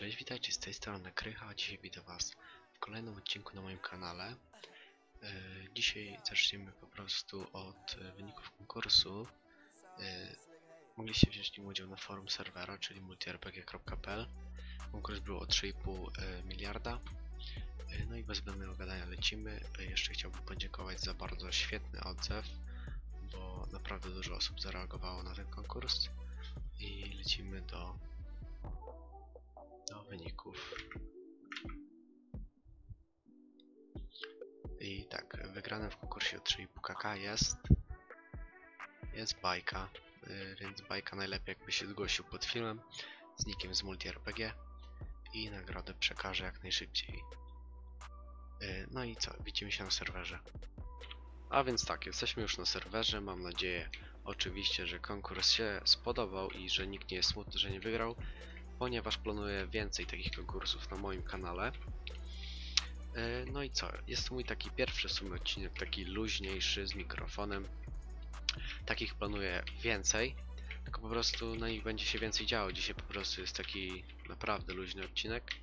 Cześć, witajcie z tej strony Krycha, dzisiaj witam was w kolejnym odcinku na moim kanale. E, Dzisiaj zaczniemy po prostu od e, wyników konkursu. E, Mogliście wziąć nim udział na forum serwera, czyli multirpg.pl. Konkurs był o 3,5 e, miliarda. No i bez zbędnego gadania lecimy. Jeszcze chciałbym podziękować za bardzo świetny odzew, bo naprawdę dużo osób zareagowało na ten konkurs. Wygranym w konkursie o 3,5 kk jest jest bajka, y, więc bajka najlepiej jakby się zgłosił pod filmem z nikiem z multi-RPG i nagrodę przekażę jak najszybciej. Y, No i co, widzimy się na serwerze. A więc tak, jesteśmy już na serwerze, mam nadzieję oczywiście, że konkurs się spodobał i że nikt nie jest smutny, że nie wygrał ponieważ planuję więcej takich konkursów na moim kanale. E, No i co? Jest to mój taki pierwszy w sumie odcinek, taki luźniejszy z mikrofonem. Takich planuję więcej, tylko po prostu na nich będzie się więcej działo. Dzisiaj po prostu jest taki naprawdę luźny odcinek.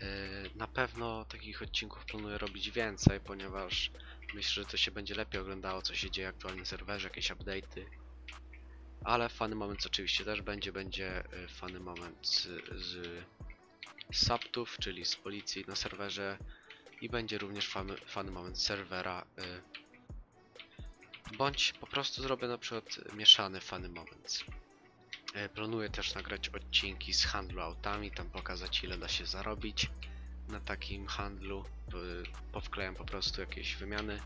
E, Na pewno takich odcinków planuję robić więcej, ponieważ myślę, że to się będzie lepiej oglądało, co się dzieje aktualnie na serwerze, jakieś update'y. Ale fany moment oczywiście też będzie, będzie y, fany moment z, z subtów, czyli z policji na serwerze i będzie również fany, fany moment z serwera y, bądź po prostu zrobię na przykład mieszany fany moment. Y, Planuję też nagrać odcinki z handlu autami, tam pokazać ile da się zarobić na takim handlu, y, powklejam po prostu jakieś wymiany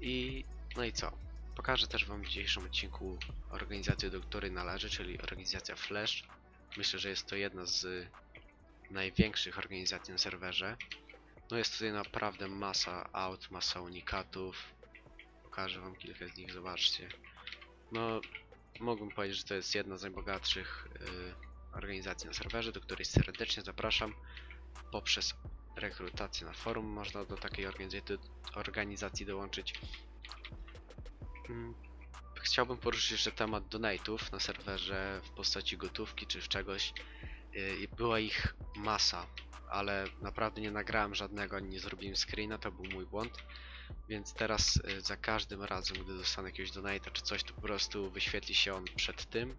i no i co? Pokażę też Wam w dzisiejszym odcinku organizację, do której należy, czyli organizacja Flash. Myślę, że jest to jedna z największych organizacji na serwerze. No jest tutaj naprawdę masa aut, masa unikatów. Pokażę Wam kilka z nich, zobaczcie. No, mógłbym powiedzieć, że to jest jedna z najbogatszych y, organizacji na serwerze, do której serdecznie zapraszam. Poprzez rekrutację na forum można do takiej organizacji, dołączyć. Mm, Chciałbym poruszyć jeszcze temat donate'ów na serwerze w postaci gotówki czy w czegoś. I Była ich masa, ale naprawdę nie nagrałem żadnego, nie zrobiłem screena, to był mój błąd. Więc teraz yy, za każdym razem, gdy dostanę jakiegoś donate'a czy coś, to po prostu wyświetli się on przed tym,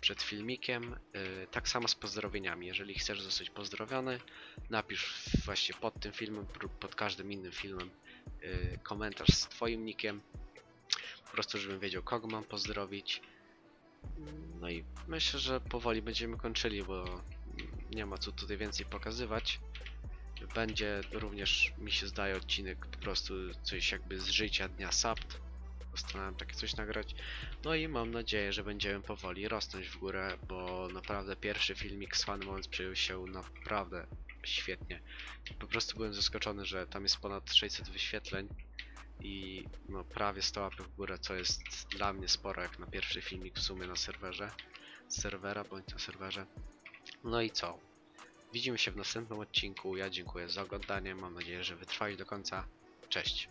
przed filmikiem. Yy, Tak samo z pozdrowieniami. Jeżeli chcesz zostać pozdrowiony, napisz właśnie pod tym filmem lub pod każdym innym filmem komentarz z twoim nickiem po prostu żebym wiedział kogo mam pozdrowić. No i myślę, że powoli będziemy kończyli, bo nie ma co tutaj więcej pokazywać. Będzie również, mi się zdaje, odcinek po prostu coś jakby z życia dnia Sabt. Postanowiłem takie coś nagrać. No i mam nadzieję, że będziemy powoli rosnąć w górę, bo naprawdę pierwszy filmik z Fun Moments przyjął się naprawdę świetnie. Po prostu byłem zaskoczony, że tam jest ponad 600 wyświetleń i no prawie 100 łapek w górę, co jest dla mnie sporo jak na pierwszy filmik w sumie na serwerze, z serwera bądź na serwerze. No i co? Widzimy się w następnym odcinku. Ja dziękuję za oglądanie. Mam nadzieję, że wytrwali do końca. Cześć.